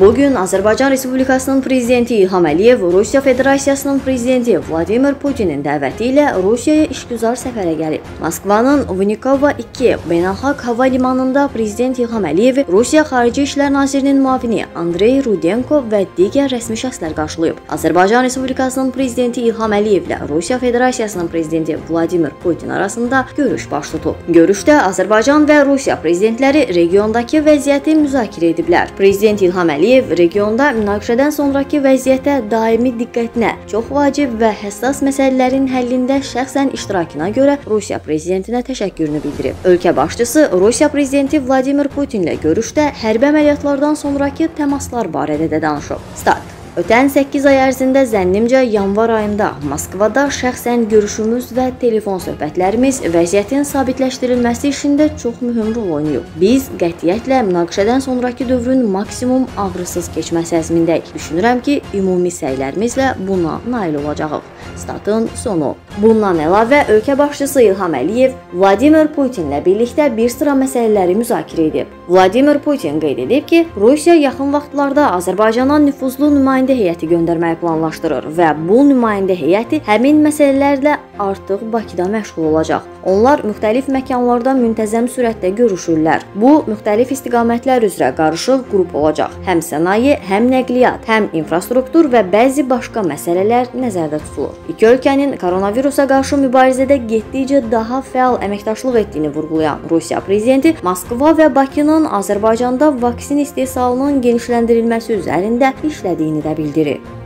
Bu gün Azərbaycan Respublikasının prezidenti İlham Əliyev Rusiya Federasiyasının prezidenti Vladimir Putinin dəvəti ilə Rusiyaya işgüzar səfərə gəlib. Moskvanın Vnikova 2 beynəlxalq hava limanında prezident İlham Əliyevi Rusiya Xarici İşlər Nazirinin müavini Andrey Rudenko və digər rəsmi şəxslər qarşılayıb. Azərbaycan Respublikasının prezidenti İlham Əliyev ilə Rusiya Federasiyasının prezidenti Vladimir Putin arasında görüş baş tutub. Görüşdə Azərbaycan və Rusiya prezidentləri regiondakı vəziyyəti müzakirə ediblər. Prezident İlham Əliyev Əliyev regionda münaqişədən sonrakı vəziyyətə daimi diqqətinə, çox vacib və həssas məsələlərin həllində şəxsən iştirakına görə Rusiya prezidentinə təşəkkürünü bildirib. Ölkə başçısı Rusiya prezidenti Vladimir Putinlə görüşdə hərbi əməliyyatlardan sonrakı təmaslar barədə də danışıb. Stat Ötən 8 ay ərzində zənnimcə yanvar ayında Moskvada şəxsən görüşümüz və telefon söhbətlərimiz vəziyyətin sabitləşdirilməsi işində çox mühüm rol oynayıb. Biz qətiyyətlə münaqişədən sonrakı dövrün maksimum ağrısız keçməsi əzmindəyik. Düşünürəm ki, ümumi səylərimizlə buna nail olacağıq. Statın sonu. Bundan əlavə ölkə başçısı İlham Əliyev Vladimir Putinlə birlikdə bir sıra məsələləri müzakirə edib. Vladimir Putin qeyd edib ki, Rusiya yaxın vaxtlarda Azərbaycana nüfuzlu nümayəndə nümayəndə heyəti göndərməyi planlaşdırır və bu nümayəndə heyəti həmin məsələlərlə artıq Bakıda məşğul olacaq. Onlar müxtəlif məkanlarda müntəzəm sürətdə görüşürlər. Bu müxtəlif istiqamətlər üzrə qarışıq qrup olacaq. Həm sənaye, həm nəqliyyat, həm infrastruktur və bəzi başqa məsələlər nəzərdə tutulur. İki ölkənin koronavirusa qarşı mübarizədə getdikcə daha fəal əməkdaşlıq etdiyini vurğulayan Rusiya prezidenti Moskva və Bakının Azərbaycanda vaksin istehsalının genişləndirilməsi üzərində işlədiyini də bildirib.